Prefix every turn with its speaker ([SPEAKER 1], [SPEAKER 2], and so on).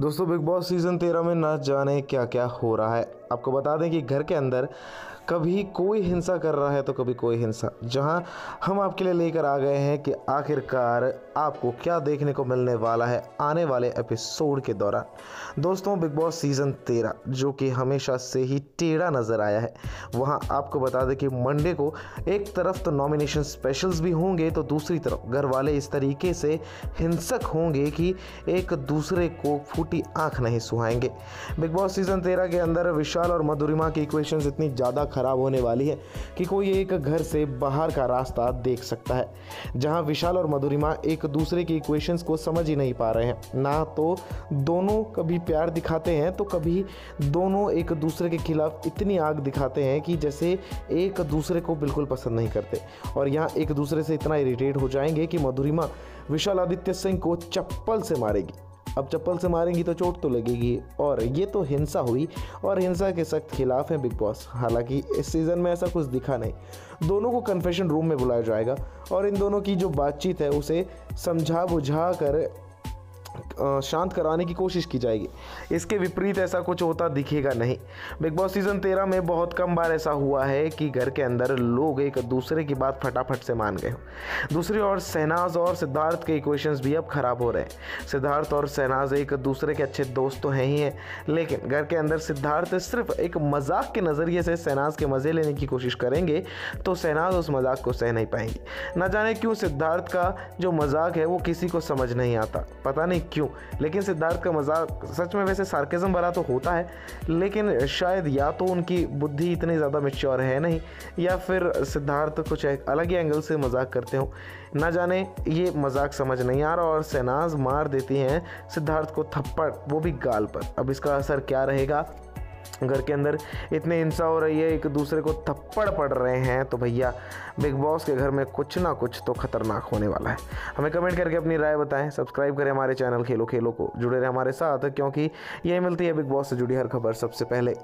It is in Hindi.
[SPEAKER 1] दोस्तों, बिग बॉस सीज़न तेरह में न जाने क्या क्या हो रहा है। आपको बता दें कि घर के अंदर कभी कोई हिंसा कर रहा है तो कभी कोई हिंसा। जहाँ हम आपके लिए लेकर आ गए हैं कि आखिरकार आपको क्या देखने को मिलने वाला है आने वाले एपिसोड के दौरान। दोस्तों बिग बॉस सीज़न तेरह, जो कि हमेशा से ही टेढ़ा नज़र आया है। वहाँ आपको बता दें कि मंडे को एक तरफ़ तो नॉमिनेशन स्पेशल्स भी होंगे तो दूसरी तरफ़ घर वाले इस तरीके से हिंसक होंगे कि एक दूसरे को फूटी आँख नहीं सुहाएँगे। बिग बॉस सीज़न तेरह के अंदर विशाल और मधुरिमा की इक्वेशंस इतनी ज़्यादा ख़राब होने वाली है कि कोई एक घर से बाहर का रास्ता देख सकता है, जहाँ विशाल और मधुरिमा एक दूसरे के इक्वेशंस को समझ ही नहीं पा रहे हैं। ना तो दोनों कभी प्यार दिखाते हैं तो कभी दोनों एक दूसरे के खिलाफ इतनी आग दिखाते हैं कि जैसे एक दूसरे को बिल्कुल पसंद नहीं करते। और यहाँ एक दूसरे से इतना इरिटेट हो जाएँगे कि मधुरिमा, विशाल आदित्य सिंह को चप्पल से मारेगी। अब चप्पल से मारेंगी तो चोट तो लगेगी। और ये तो हिंसा हुई और हिंसा के सख्त खिलाफ है बिग बॉस। हालाँकि इस सीज़न में ऐसा कुछ दिखा नहीं। दोनों को कन्फेशन रूम में बुलाया जाएगा और इन दोनों की जो बातचीत है उसे समझा बुझा कर शांत कराने की कोशिश की जाएगी। इसके विपरीत ऐसा कुछ होता दिखेगा नहीं। बिग बॉस सीज़न तेरह में बहुत कम बार ऐसा हुआ है कि घर के अंदर लोग एक दूसरे की बात फटाफट से मान गए हो। दूसरी ओर शहनाज और सिद्धार्थ के इक्वेशंस भी अब खराब हो रहे हैं। सिद्धार्थ और शहनाज एक दूसरे के अच्छे दोस्त तो हैं ही हैं, लेकिन घर के अंदर सिद्धार्थ सिर्फ़ एक मज़ाक के नज़रिए से शहनाज के मज़े लेने की कोशिश करेंगे तो शहनाज उस मज़ाक को सह नहीं पाएँगी। ना जाने क्यों सिद्धार्थ का जो मज़ाक है वो किसी को समझ नहीं आता। पता नहीं क्यों लेकिन सिद्धार्थ का मज़ाक, सच में वैसे सार्केज़म भरा तो होता है, लेकिन शायद या तो उनकी बुद्धि इतनी ज़्यादा मेच्योर है नहीं, या फिर सिद्धार्थ कुछ अलग ही एंगल से मज़ाक करते हो। ना जाने ये मज़ाक समझ नहीं आ रहा और सेनाज मार देती हैं सिद्धार्थ को थप्पड़, वो भी गाल पर। अब इसका असर क्या रहेगा? घर के अंदर इतनी हिंसा हो रही है, एक दूसरे को थप्पड़ पड़ रहे हैं तो भैया, बिग बॉस के घर में कुछ ना कुछ तो खतरनाक होने वाला है। हमें कमेंट करके अपनी राय बताएँ, सब्सक्राइब करें हमारे चैनल खेलो खेलो को, जुड़े रहे हमारे साथ, क्योंकि यही मिलती है बिग बॉस से जुड़ी हर खबर सबसे पहले।